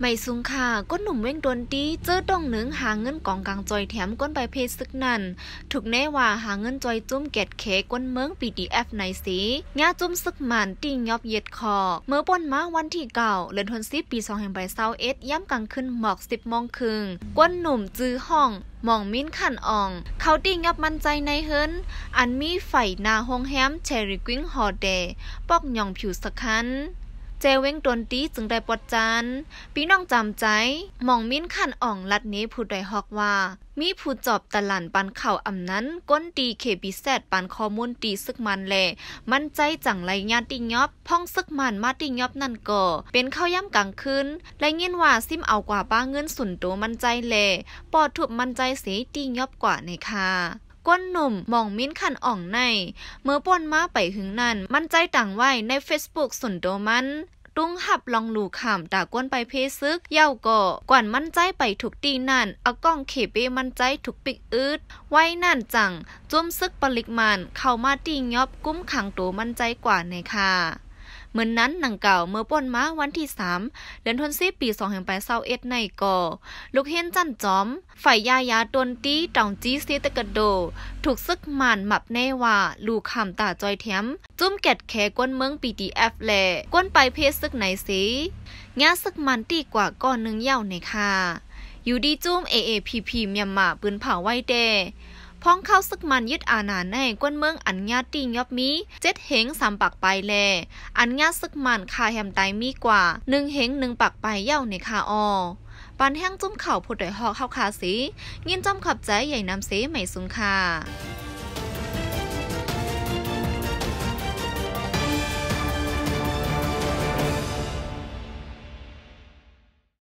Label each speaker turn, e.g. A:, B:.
A: ไม่สุงค่ะก้นหนุ่มเว้งดนตีเจอต้องหนึ่งหาเงินกองกลางจอยแถมก้นใบเพศซึกนั่นถูกแน่ว่าหาเงินจอยจุ้มเกตเคก้นเมืองปีดีเอฟในสีงาจุ้มซึกหมันติงยอบเย็ดคอ เมื่อป่นมาวันที่เก่าเลือนทนซีปีสองแห่งใบเศร้าเอ็ดย่ำกลางขึ้นหมอกสิบโมงครึ่งก้นหนุ่มจื้อห้องมองมิ้นขันอ่อง เขาติงับมันใจในเฮินอันมีไฟนาฮงแฮมเชอรี่กิ้งฮอเดปอกหย่องผิวสักคัน เจเว้งตนตีจึงได้ปดจานพี่น้องจำใจมองมิ้นขันอ่องลัดนี้ผู้ใดฮอกว่า มีผู้จอบตะลันปันเข่าอำนั้น ก้นตีเคบิแซดปันข้อมูลตีซึกมันแล มันใจจังไรญาติยอบพ่องซึกมันมาติยอบนั่นก็เป็นข้าวย่ำกลางคืนและเงินว่าซิมเอากว่าป้าเงินสุนโตมันใจแลปอดถูกมันใจเสียติยอบกว่าในค่ะ ก้นหนุ่มมองมิ้นขันอ่องใน เมื่อป่นมาไปหึงนั่น มันใจต่างไว้ใน Facebook ส่วนโดมันตุ้งหับลองหลูขามตาก้นไปเพซึก เย้าก่อกวนมั่นใจไปถูกตีนั่น เอากล้องเขเปมั่นใจถูกปิกอืด ไว้นั่นจังจุ้มซึกปลิกมัน เข้ามาตียอบกุ้มขังตัวมั่นใจกว่าในค่ะ เหมือนนั้นหนังเก่าเมื่อป่นมาวันที่สามเดือนธันวาคมปีสองแห่งปเศร้าเอ็ดในก่อลูกเห็นจันจอม ฝ่ายยายาตนตีตองจีเซตะกะโด ถูกซึกมานหมับแน่ว่าลูกคำตาจอยแถมจุ้มแกดแขก้นเมืองปีดีเอฟแลก้นไปเพศซึกไหนสิงาซึกมันตีกว่าก้อนหนึ่งเย่าในค่ะอยู่ดีจุ้มเอเอพีพีเมียมมาปืนเผาไว้แด พ้องเข้าซึกมันยึดอาณาในกวนเมืองอันญาติยอบมีเจ็ดเหงสามปักไปแล อันญาซึกมันคาแฮมไตมีกว่าหนึ่งเหงหนึ่งปักไปเย่าในคาออปันแห้งจุ้มเข่าผุดดอยหอกเข้าคาสียินจอมขับใจใหญ่น้ำเสไม่สุงคา